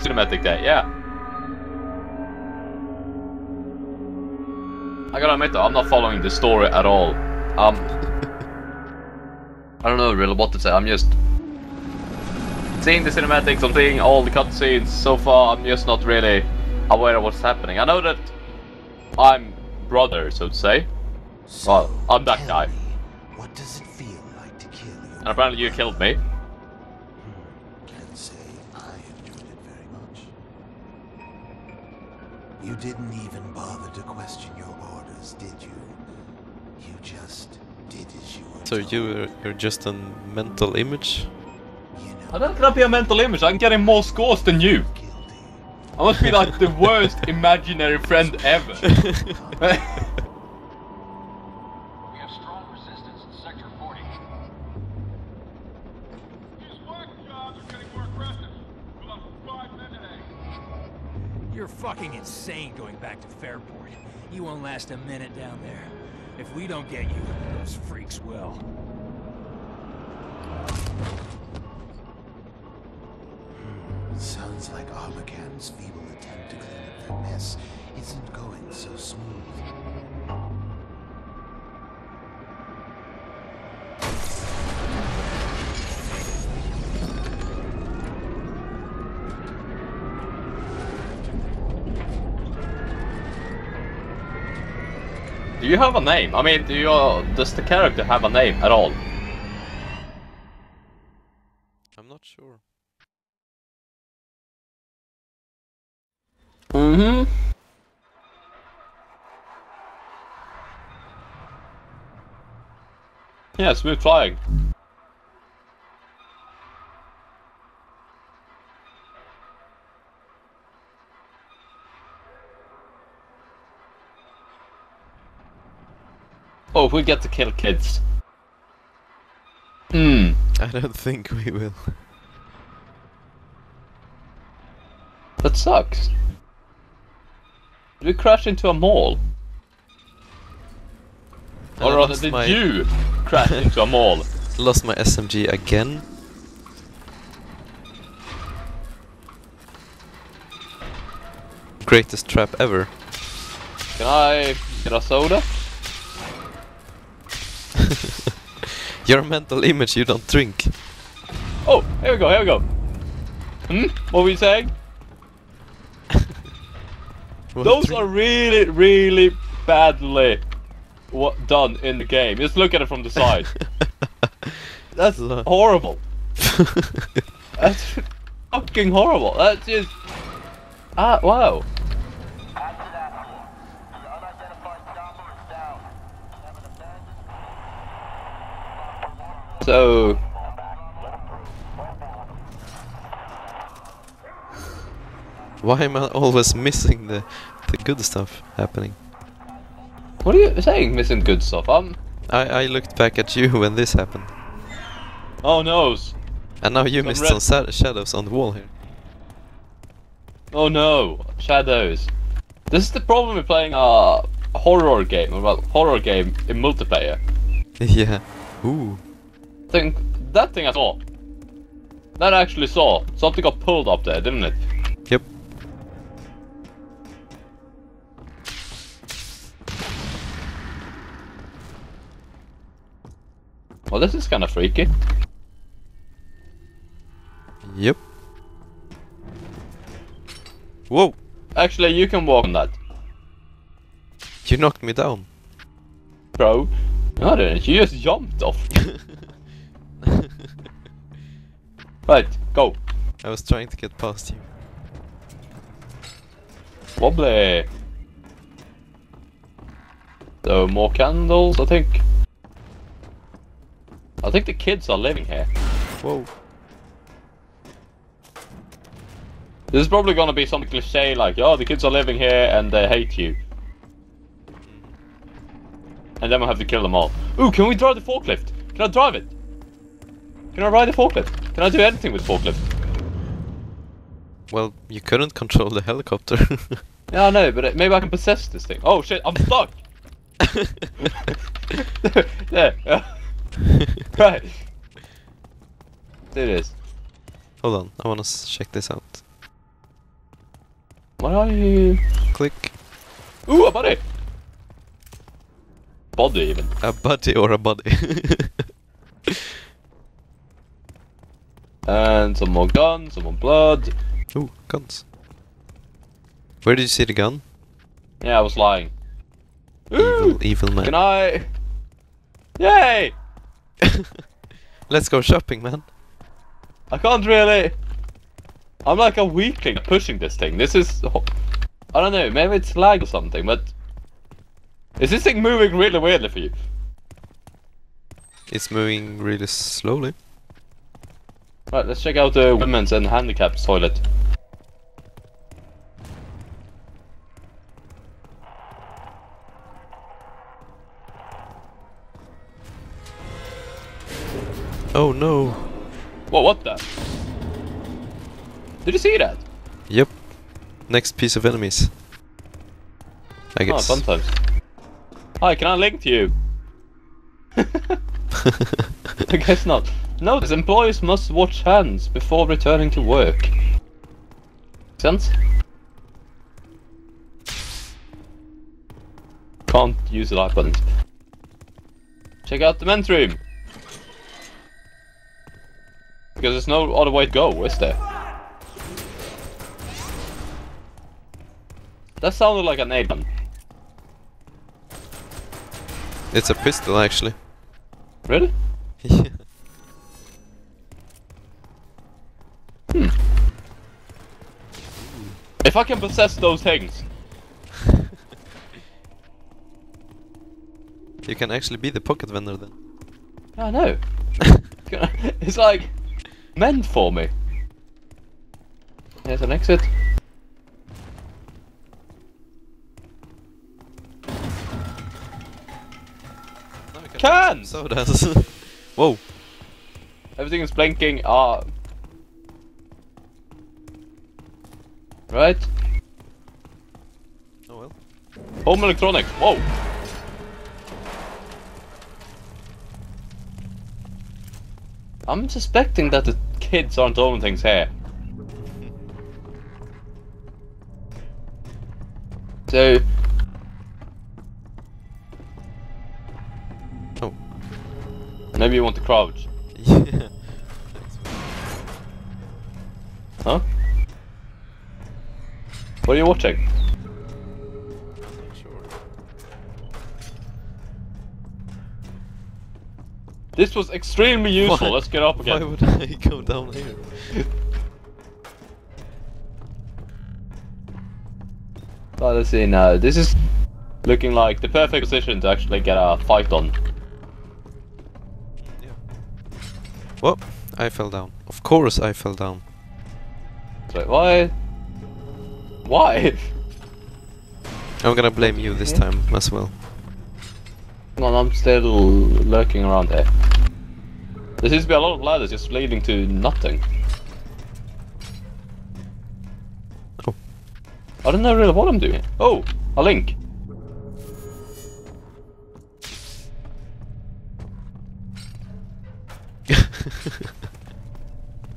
cinematic day, yeah. I gotta admit though, I'm not following the story at all. Um, I don't know really what to say. I'm just seeing the cinematics. I'm seeing all the cutscenes so far. I'm just not really aware of what's happening. I know that I'm brother, so to say. So, Well, I'm that guy. me, what does it feel like to kill you? And apparently you killed me. Can't say I enjoyed it very much. You didn't even bother to question your orders, did you? You just did as you were So told. you are just a mental image? You know, How that gonna be a mental image? I'm getting more scores than you. guilty. I must be like the worst imaginary friend ever. You're fucking insane going back to Fairport. You won't last a minute down there. If we don't get you, those freaks will. Hmm, sounds like Armacham's feeble attempt to clean up their mess isn't going so smooth. You have a name? I mean, do you, does the character have a name at all? I'm not sure. Mm-hmm. Yeah, smooth flying. Oh, if we get to kill kids. Hmm. I don't think we will. That sucks. Did we crash into a mall? And I Or rather, did my- you crash into a mall? Lost my SMG again. Greatest trap ever. Can I get a soda? Your mental image, you don't drink. Oh, here we go, here we go. Hmm? What were you saying? Those drink- are really, really badly what done in the game. Just look at it from the side. That's horrible. That's fucking horrible. That's just. Ah, wow. Add to that. The unidentified chopper is down. Have an abandoned So. Why am I always missing the the good stuff happening? What are you saying, missing good stuff? Um. I, I looked back at you when this happened. Oh no. And now you Some missed red- some shadows on the wall here. Oh no. Shadows. This is the problem with playing a horror game, or well, horror game in multiplayer. yeah. Ooh. Think that thing I saw. That I actually saw. Something got pulled up there, didn't it? Yep. Well, this is kind of freaky. Yep. Whoa! Actually, you can walk on that, You knocked me down. bro. No, I didn't. You just jumped off. right, go. I was trying to get past you. Wobbly. So more candles, I think. I think the kids are living here. Whoa. This is probably gonna be some cliche like, oh, the kids are living here and they hate you. Mm-hmm. And then we'll have to kill them all. Ooh, can we drive the forklift? Can I drive it? Can I ride the forklift? Can I do anything with forklift? Well, you couldn't control the helicopter. Yeah, I know, but it, maybe I can possess this thing. Oh shit, I'm stuck! there. right. Do this. Hold on, I wanna check this out. What are you? Click. Ooh, a body! Body even. A buddy or a buddy. And some more guns, some more blood. Ooh, guns. Where did you see the gun? Yeah, I was lying. Ooh! Evil, evil man. Can I? Yay! Let's go shopping, man. I can't really. I'm like a weakling pushing this thing. This is. I don't know. Maybe it's lag or something, but is this thing moving really weirdly for you? It's moving really slowly. Right, let's check out the women's and handicapped toilet. Oh no. Whoa, what the? Did you see that? Yep. Next piece of enemies. I Oh, guess. sometimes. Hi, can I link to you? I guess not. Notice employees must wash hands before returning to work. Sense? Can't use the light buttons. Check out the men's room. Because there's no other way to go, is there? That sounded like an gun. it's a pistol, actually. Really? Yeah. If I can possess those things, you can actually be the pocket vendor then. I know. it's like meant for me. There's an exit. Cans! Sodas. Whoa. Everything is blinking. Ah. Right. Oh well. Home electronics. Whoa. I'm suspecting that the kids aren't owning things here. So. Oh. Maybe you want to crouch. What are you watching? This was extremely useful. Why- Let's get up again. Why would I go down here? Well, let's see now. This is looking like the perfect position to actually get a fight on. Well, I fell down. Of course I fell down. So why? Why? I'm gonna blame you this time as well. Hang on, I'm still lurking around here. There seems to be a lot of ladders just leading to nothing. Oh. I don't know really what I'm doing. Oh, a link.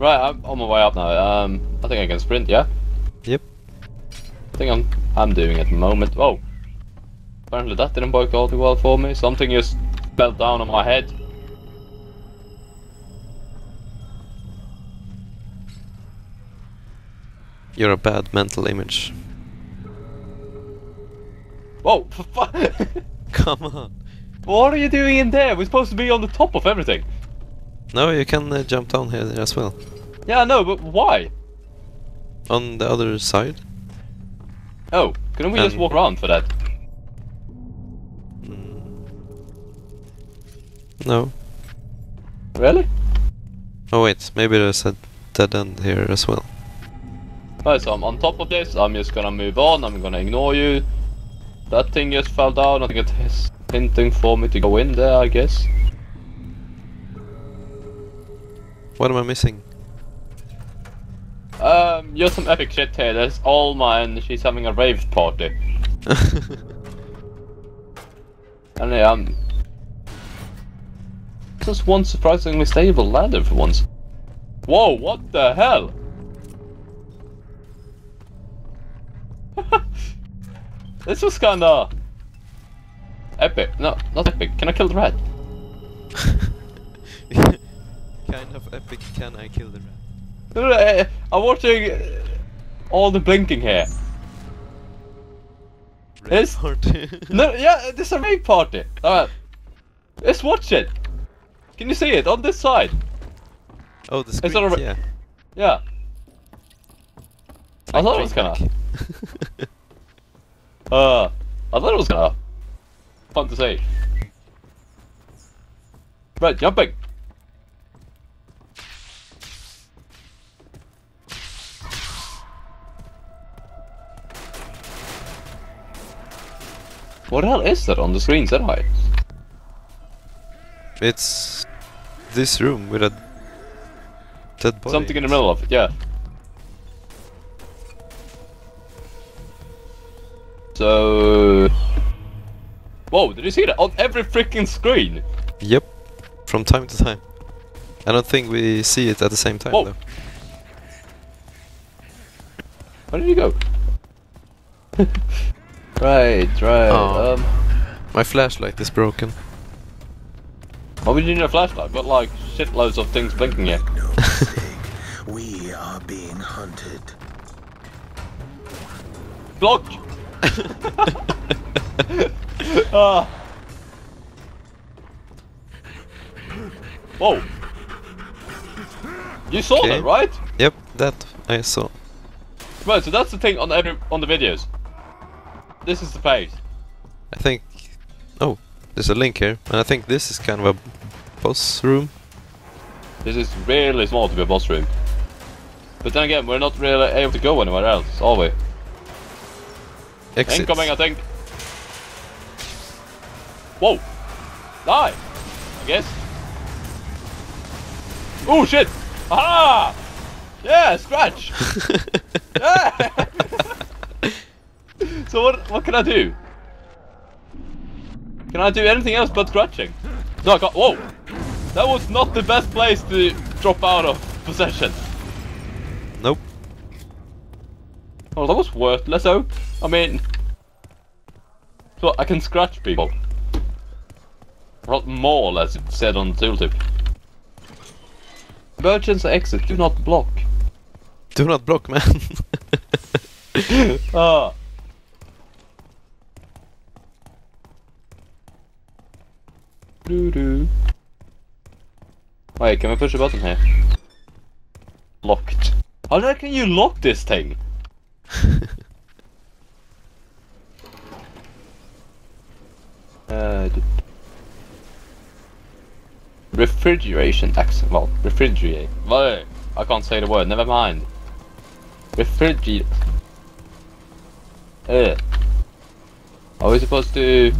Right, I'm on my way up now. Um, I think I can sprint. Yeah, yep. Think I'm I'm doing at the moment. Oh, apparently that didn't work all too well for me. Something just fell down on my head. You're a bad mental image. Whoa! Come on. what are you doing in there? We're supposed to be on the top of everything. No, you can uh, jump down here as well. Yeah, I know, but why? On the other side. Oh, couldn't we just Um, walk around for that? No. Really? Oh wait, maybe there's a dead end here as well. Alright, so I'm on top of this. I'm just gonna move on. I'm gonna ignore you. That thing just fell down. I think it's hinting for me to go in there, I guess. What am I missing? Just some epic shit here. There's Alma and she's having a rave party. And yeah, um... Just one surprisingly stable ladder for once. Whoa, what the hell? this was kinda epic. No, not epic. Can I kill the rat? kind of epic can I kill the rat? No, eh, I'm watching uh, all the blinking here. It's- party. No, yeah, this is a raid party. Alright. Let's watch it. Can you see it on this side? oh, the screen. Yeah. Yeah. I thought it was gonna. Uh, I thought it was gonna. Fun to see. Right, jumping. What the hell is that on the screens anyway? It's this room with a dead body. Something in the middle of it, yeah. So. Whoa, did you see that? On every freaking screen! Yep. From time to time. I don't think we see it at the same time Whoa. though. Where did you go? right, right. Oh. Um, My flashlight is broken. why would you need a flashlight? I've got like shitloads of things blinking here. Make no we are being hunted. Blocked! ah. Whoa! You saw Okay. that, right? Yep, that I saw. Right, so that's the thing on every on the videos. This is the page. I think. Oh, there's a link here, and I think this is kind of a boss room. This is really small to be a boss room. But then again, we're not really able to go anywhere else, are we? Exit. Incoming, I think. Whoa! Die! I guess. Oh shit! Aha! Yeah, scratch! yeah! So what what can I do? Can I do anything else but scratching? No, I can't. Whoa! That was not the best place to drop out of possession. Nope. Oh, that was worthless, oh. I mean... So, I can scratch people. Not more, as it said on the tooltip. Merchants exit, do not block. Do not block, man. Ah. Doo doo. Wait, can we push a button here? Locked. How the can you lock this thing? uh, refrigeration tax. Well, refrigerate. Well, I can't say the word. Never mind. Refrigerate. Uh. Are we supposed to?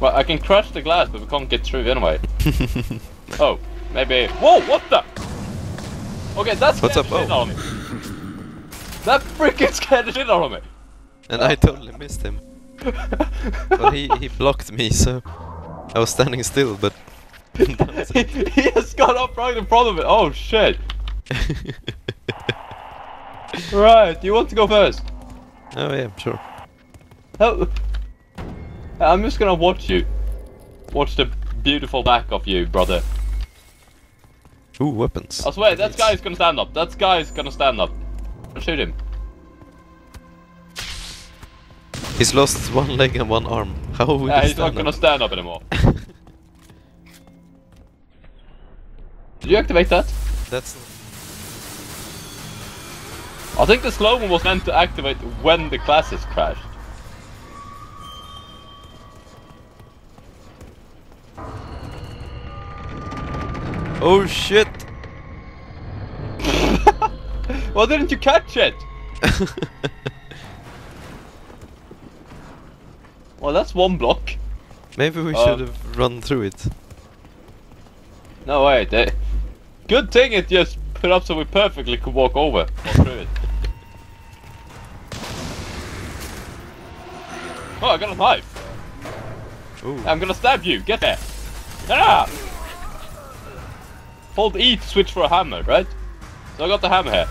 Well, I can crush the glass, but we can't get through anyway. oh, maybe. Whoa! What the? Okay, that's What's up? shit Oh. of me. Oh. That freaking scared the shit out of me. and I totally missed him. Well, he, he blocked me, so I was standing still, but. he, he has got up right in front of it. Oh shit! Right, you want to go first? oh yeah, sure. Oh, I'm just gonna watch you. Watch the beautiful back of you, brother. Ooh, weapons. I swear, that Nice. guy is gonna stand up. That guy is gonna stand up. Shoot him. He's lost one leg and one arm. How will Yeah, he he's not gonna stand up anymore. Did you activate that? That's I think the slow-mo was meant to activate when the classes crashed. Oh shit! Why didn't you catch it? Well, that's one block. Maybe we Uh, should have run through it. No, wait. eh. Good thing it just put up so we perfectly could walk over. Through it. Oh, I got a knife. Ooh. I'm gonna stab you. Get there. Ah! Hold E to switch for a hammer, right? So I got the hammer here.